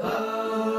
Oh.